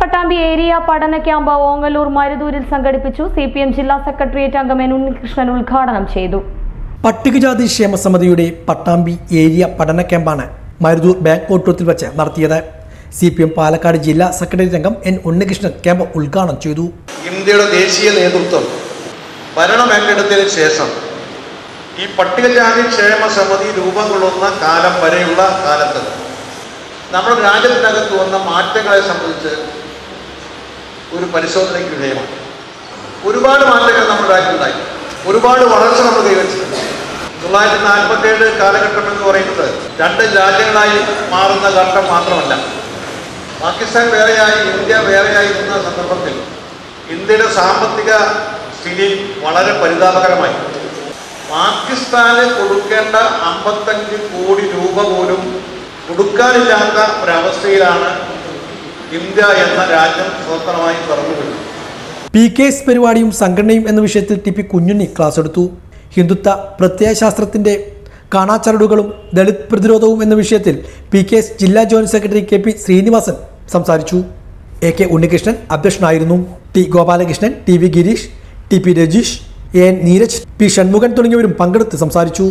Pattambi area പഠന camp Ongallur മരുതൂരിൽ സംഘടിപ്പിച്ചു. സി പി എം ജില്ലാ സെക്രട്ടേറിയറ്റ് അംഗം എൻ ഉണ്ണികൃഷ്ണൻ ഉദ്ഘാടനം ചെയ്തു. പട്ടികജാതി ക്ഷേമ സമിതിയുടെ പട്ടാമ്പി ഏരിയ പഠന ക്യാമ്പാണ് മരുതൂർ ബാങ്ക് ഓട്ടോത്തിൽ വെച്ച് നടത്തിയത്. സി പി എം പാലക്കാട് ജില്ലാ സെക്രട്ടേറിയറ്റ് അംഗം എൻ ഉണ്ണികൃഷ്ണൻ ക്യാമ്പ് ഉദ്ഘാടനം ചെയ്തു. ഇന്ത്യയുടെ ദേശീയ നേതൃത്വം ഭരണമേറ്റെടുത്തതിന് ശേഷം ഈ പട്ടികജാതി ക്ഷേമ സമിതി രൂപം കൊള്ളുന്ന കാലം വരെയുള്ള കാലത്ത് നമ്മുടെ രാജ്യത്തിനകത്ത് വന്ന മാറ്റങ്ങളെ സംബന്ധിച്ച് ഒരു പരിശോധനയ്ക്ക് വിധേയമാണ്. ഒരുപാട് മാറ്റങ്ങൾ നമ്മുടെ രാജ്യത്തുണ്ടായി. ഒരുപാട് വളർച്ച നമ്മൾ കൈവരിച്ചിട്ടുണ്ട്. തൊള്ളായിരത്തി നാൽപ്പത്തേഴ് കാലഘട്ടം എന്ന് പറയുന്നത് രണ്ട് രാജ്യങ്ങളായി മാറുന്ന ഘട്ടം മാത്രമല്ല. പാകിസ്ഥാൻ വേറെയായി ഇന്ത്യ വേറെയായി എന്ന സന്ദർഭത്തിൽ ഇന്ത്യയുടെ സാമ്പത്തിക സ്ഥിതി വളരെ പരിതാപകരമായി. പാകിസ്ഥാന് കൊടുക്കേണ്ട അമ്പത്തഞ്ച് കോടി രൂപ പോലും കൊടുക്കാനില്ലാത്ത ഒരവസ്ഥയിലാണ് ഇന്ത്യ എന്ന രാജ്യം സ്വതന്ത്രമായി പറഞ്ഞു പി കെ എസ് പരിപാടിയും സംഘടനയും എന്ന വിഷയത്തിൽ ടി പി കുഞ്ഞുണ്ണി ക്ലാസ് എടുത്തു. ഹിന്ദുത്വ പ്രത്യയശാസ്ത്രത്തിന്റെ കാണാച്ചരടുകളും ദളിത് പ്രതിരോധവും എന്ന വിഷയത്തിൽ പി കെ എസ് ജില്ലാ joint secretary K P Sreenivasan സംസാരിച്ചു. എ കെ ഉണ്ണികൃഷ്ണൻ അധ്യക്ഷനായിരുന്നു. T Gopalakrishnan T V Gireesh T P Rajeesh A Neeraj P Shanmukhan തുടങ്ങിയവരും പങ്കെടുത്ത് സംസാരിച്ചു.